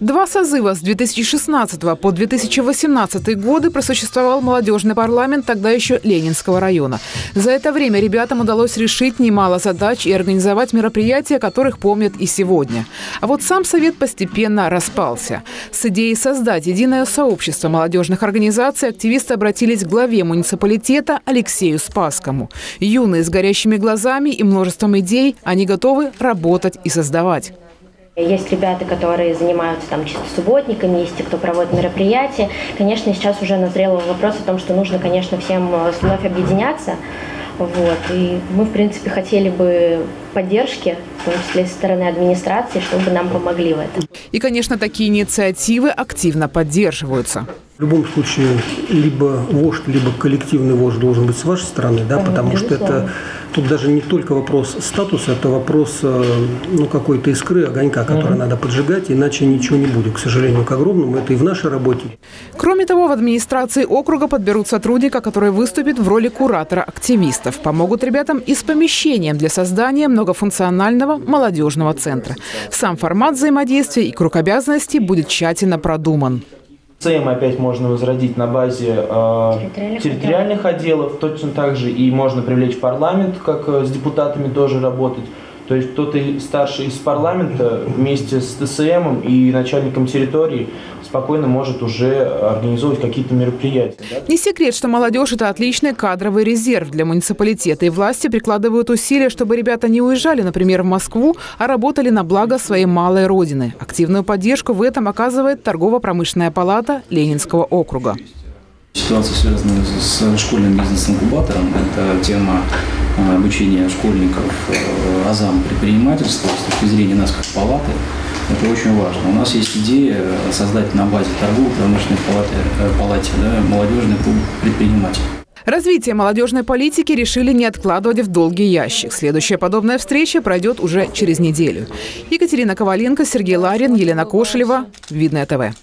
Два созыва с 2016 по 2018 годы просуществовал молодежный парламент тогда еще Ленинского района. За это время ребятам удалось решить немало задач и организовать мероприятия, которых помнят и сегодня. А вот сам совет постепенно распался. С идеей создать единое сообщество молодежных организаций активисты обратились к главе муниципалитета Алексею Спаскому. Юные с горящими глазами и множеством идей, они готовы работать и создавать. Есть ребята, которые занимаются там чисто субботниками, есть те, кто проводит мероприятия. Конечно, сейчас уже назрел вопрос о том, что нужно, конечно, всем э, вновь объединяться. Вот. И мы, в принципе, хотели бы поддержки, в том числе со стороны администрации, чтобы нам помогли в этом. И, конечно, такие инициативы активно поддерживаются. В любом случае, либо вождь, либо коллективный вождь должен быть с вашей стороны, да, потому что это тут даже не только вопрос статуса, это вопрос э, ну, какой-то искры, огонька, который надо поджигать, иначе ничего не будет, к сожалению, к огромному. Это и в нашей работе. Кроме того, в администрации округа подберут сотрудника, который выступит в роли куратора активистов. Помогут ребятам и с помещением для создания многофункционального молодежного центра. Сам формат взаимодействия и круг обязанностей будет тщательно продуман. ЦМ опять можно возродить на базе э, территориальных, территориальных отделов. Точно так же и можно привлечь парламент, как э, с депутатами тоже работать. То есть кто-то старший из парламента вместе с ТСМ и начальником территории спокойно может уже организовывать какие-то мероприятия. Не секрет, что молодежь – это отличный кадровый резерв для муниципалитета. И власти прикладывают усилия, чтобы ребята не уезжали, например, в Москву, а работали на благо своей малой родины. Активную поддержку в этом оказывает торгово-промышленная палата Ленинского округа. Ситуация, связанная с школьным бизнес-инкубатором, это тема обучения школьников э, азам предпринимательства с точки зрения нас как палаты. Это очень важно. У нас есть идея создать на базе торгово-промышленной палаты, э, палате да, молодежный клуб предпринимателей. Развитие молодежной политики решили не откладывать в долгий ящик. Следующая подобная встреча пройдет уже через неделю. Екатерина Коваленко, Сергей Ларин, Елена Кошелева. Видное ТВ.